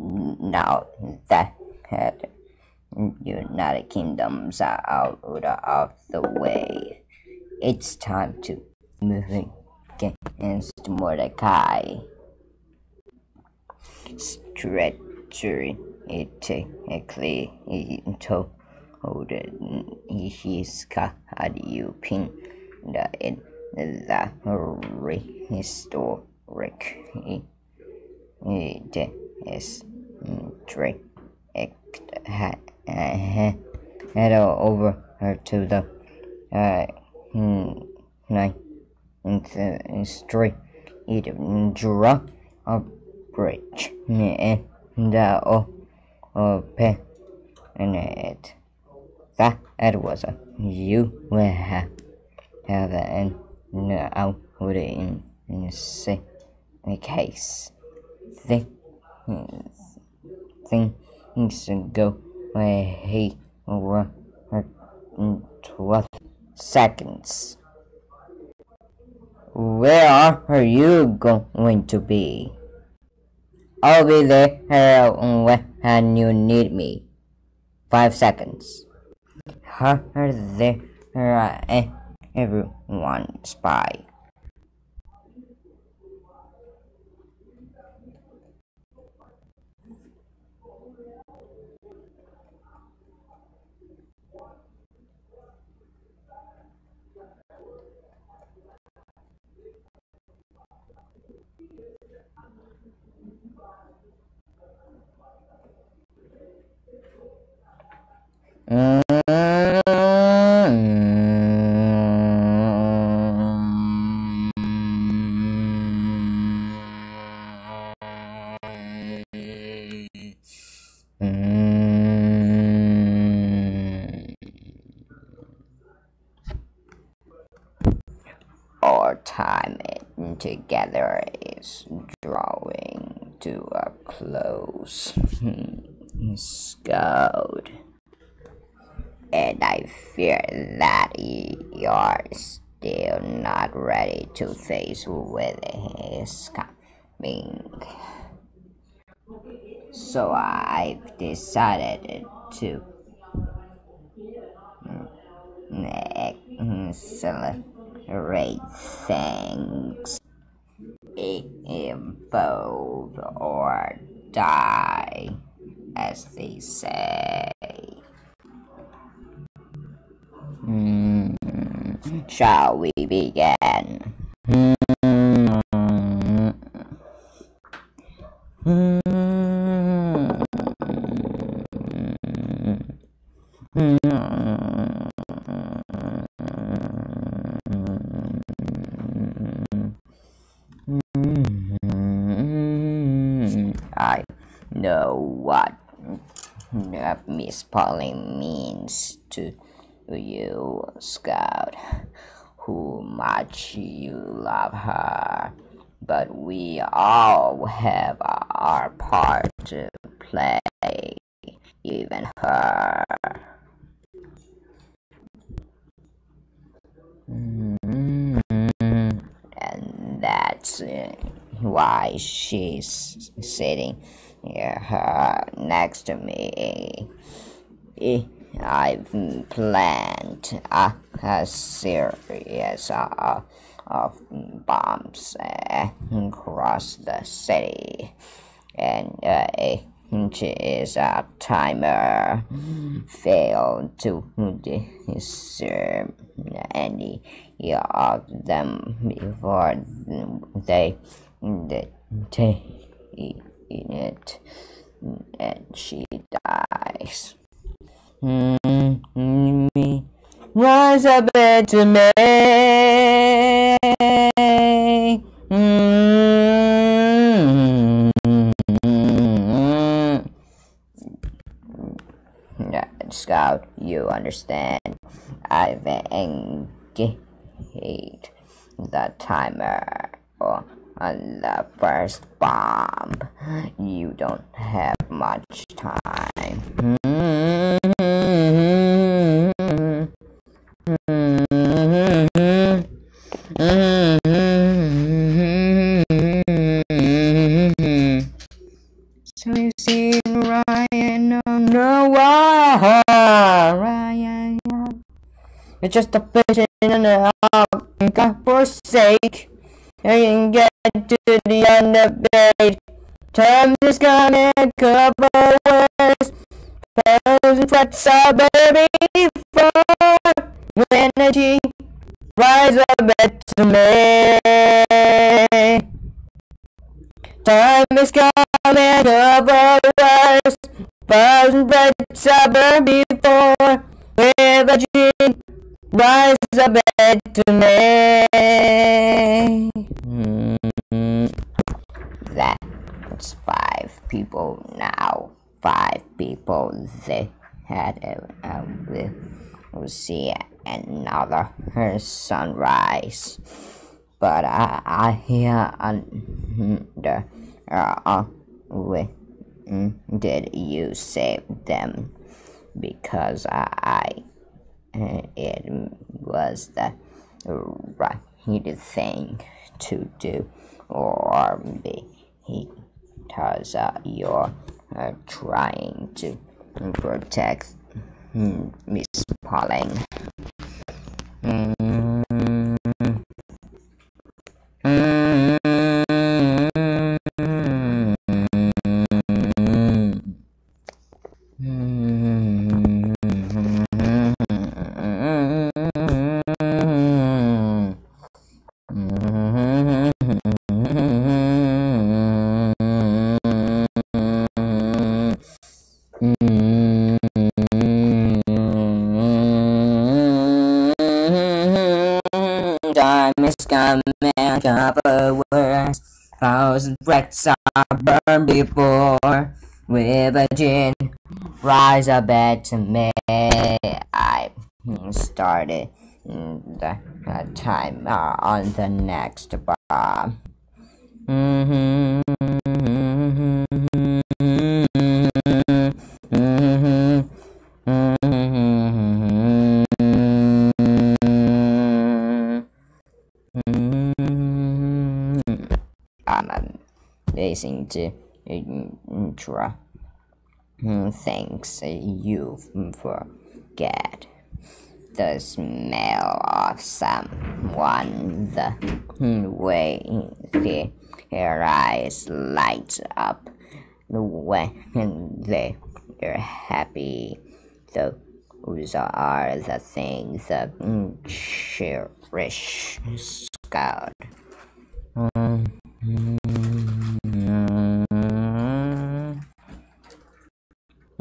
now that the United Kingdoms are out of the way, it's time to move against Mordecai. Stretcher it technically told he's got you pin the the historic it is direct uh, head over her to the uh, ninth street draw a bridge and uh, the open and it that was a you will have have an out in in case thing things go away over 12 seconds. Where are you going to be? I'll be there when you need me. Five seconds. Are there uh, everyone spy? Together is drawing to a close. Hmm. Scout. And I fear that you're still not ready to face with his coming. So I've decided to mm, mm, accelerate things. Evolve or die, as they say. Hmm, shall we begin? Hmm. I know what Polly means to you, Scout. How much you love her, but we all have our part to play, even her. And that's uh, why she's sitting here next to me. I've planned a, a series of, of bombs across the city, and uh, is a timer. Failed to discern any of them before they take it. And she dies. Mm-hmm. Rise bit to me. Mm-hmm. Yeah, Scout, you understand. I've engaged the timer on the first bomb. You don't have much time. So you see Ryan on the wall. Ryan. It's just a vision in the half. God forsake. I you can get to the end of the. Time is gonna cover us. Pearls and frets are baby for energy. Rise up better me. Time is gone. Frets are burned before. With a gene. Rise up to me. That's five people now. Five people. They had a, a we'll see another sunrise. But I, I hear under uh, uh, we, did you save them? Because I, I it was the right thing to do, or because uh, you're uh, trying to protect Miss Pauling. time wrecks are burned before. With a gin, rise a bed to me. I started the timer on the next bar. Mm amazing to try. Thanks you forget the smell of someone the way their eyes light up when they are happy. Those are the things that cherish God. Um,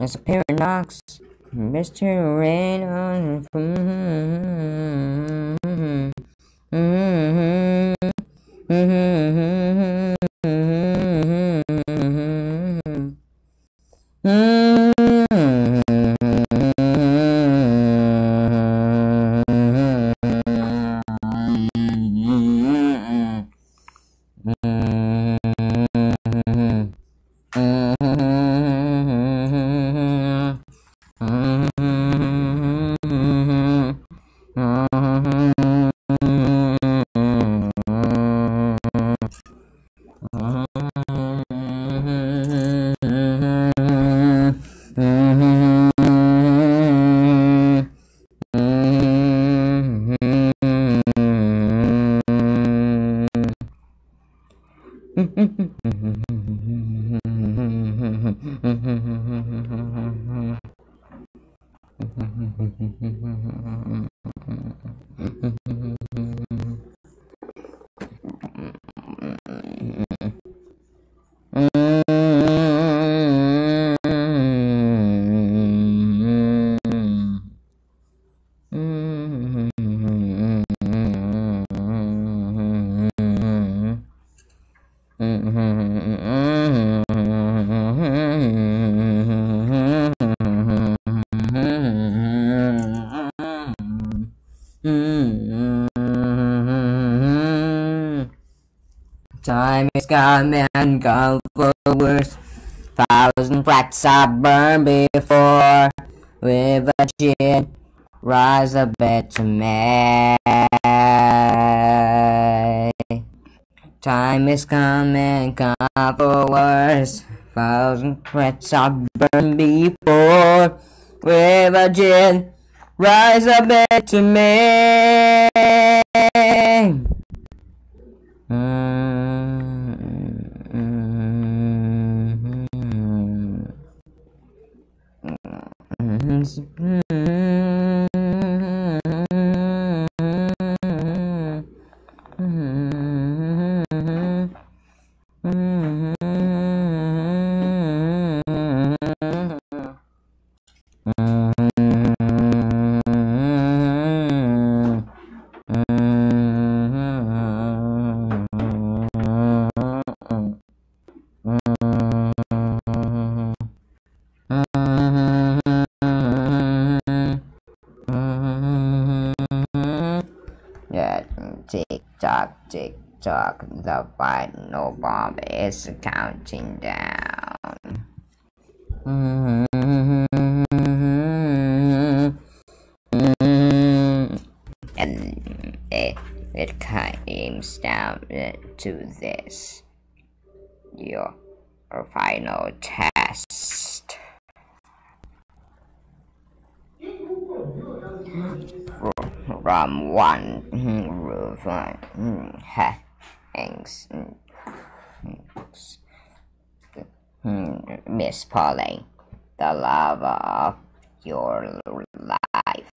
It's a paradox. Mr. Rain on Time is coming and gone for worse. Thousand brats are burned before. With a gin, rise a bit to me. Time is coming, come for worse. Thousand brats are burned before. With a gin, rise a bit to me. Is counting down. And it, it comes down to this your final test. From one roof uh, hmm, hangs Miss Pauling, the love of your life.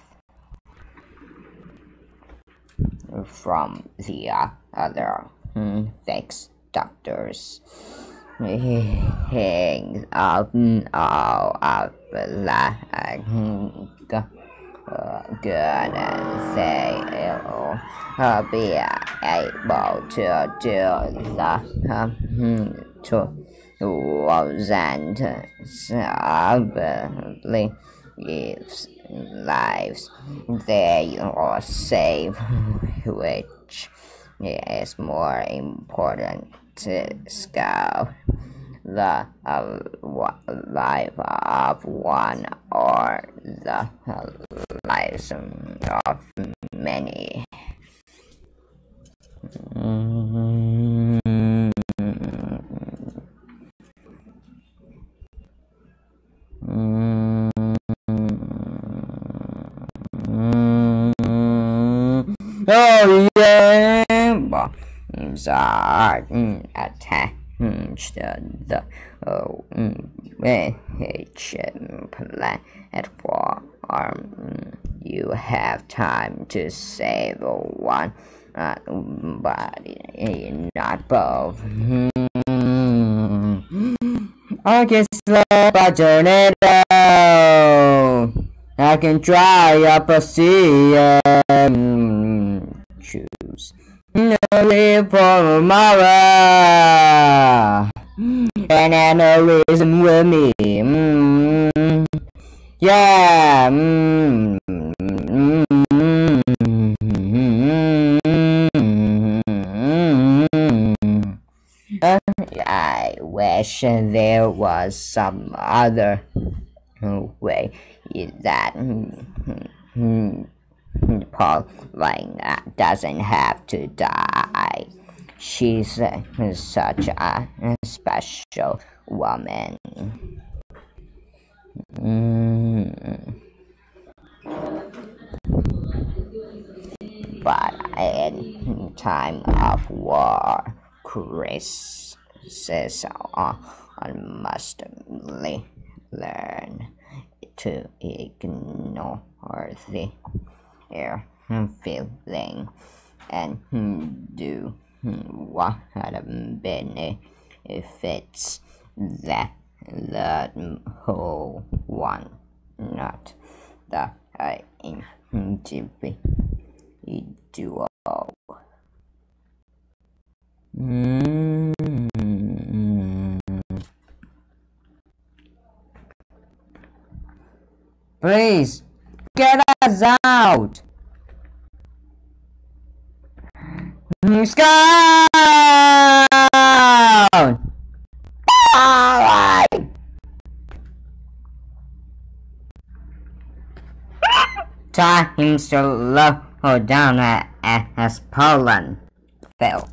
From the other thanks doctors hangs up all of like gonna say it'll uh, be able to do the um, to wasn't sadly gives lives. They are safe which is more important to scout the uh, life of one or the lives of many. Oh yeah, bombs are attached the oh, H platform. You have time to save one, uh, but not both. I can slip a tornado. I can dry up a sea choose leave for tomorrow. And aneurysm with me. Mm, yeah. Mm, I wish there was some other way is that Pauling uh, doesn't have to die. She's uh, such a special woman. Mm. But in time of war, Chris says uh, I must learn to ignore the air Hmm, feeling and hmm, do hmm, what benefits that the that whole one, not the uh, individual. Please, get us out! Scout! Alright! Time to low down as Poland fell.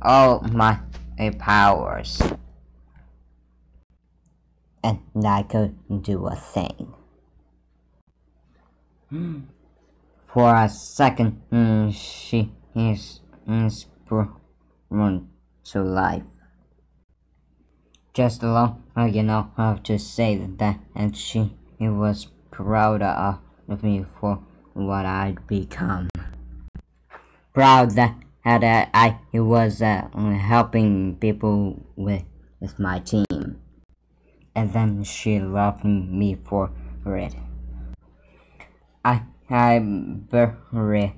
All my powers. And I couldn't do a thing. For a second, mm, she is sprung to life. Just long I have to say that, and she was proud of me for what I'd become. Proud that I was uh, helping people with, with my team. And then she loved me for it. I I buried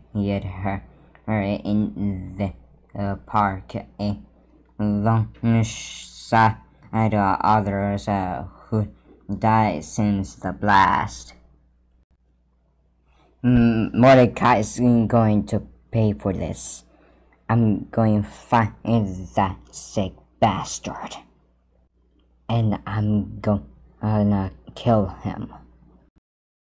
her, in the park alongside others who died since the blast. Mm, Mordecai is going to pay for this. I'm going to find that sick bastard. And I'm gonna kill him.